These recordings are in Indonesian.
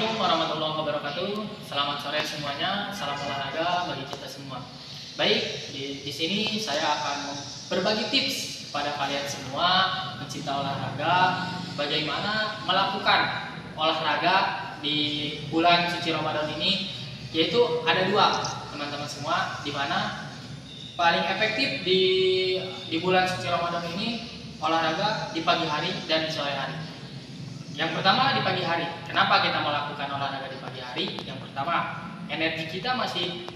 Assalamualaikum warahmatullahi wabarakatuh. Selamat sore semuanya. Salam olahraga bagi kita semua. Baik, di, di sini saya akan berbagi tips kepada kalian semua pencinta olahraga bagaimana melakukan olahraga di bulan suci Ramadan ini yaitu ada dua teman-teman semua di mana paling efektif di di bulan suci Ramadan ini olahraga di pagi hari dan di sore hari. Yang pertama di pagi hari. Kenapa kita melakukan olahraga di pagi hari? Yang pertama, energi kita masih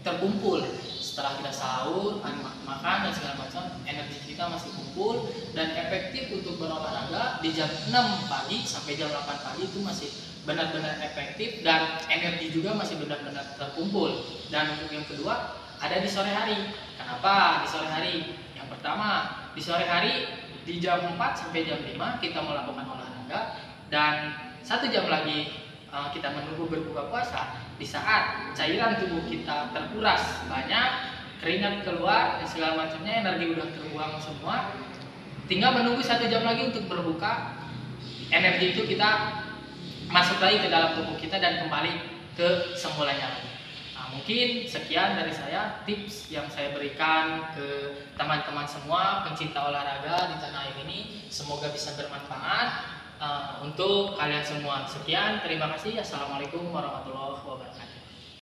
terkumpul setelah kita sahur, makan dan segala macam, energi kita masih kumpul dan efektif untuk berolahraga di jam 6 pagi sampai jam 8 pagi itu masih benar-benar efektif dan energi juga masih benar-benar terkumpul. Dan yang kedua, ada di sore hari. Kenapa di sore hari? Yang pertama, di sore hari di jam 4 sampai jam 5 kita melakukan olahraga dan satu jam lagi uh, kita menunggu berbuka puasa di saat cairan tubuh kita terkuras banyak keringat keluar dan segala macamnya energi udah terbuang semua tinggal menunggu satu jam lagi untuk berbuka energi itu kita masuk lagi ke dalam tubuh kita dan kembali ke semulanya lagi. Nah, mungkin sekian dari saya tips yang saya berikan ke teman-teman semua pencinta olahraga di tanah air ini. Semoga bisa bermanfaat untuk kalian semua. Sekian, terima kasih. Assalamualaikum warahmatullahi wabarakatuh.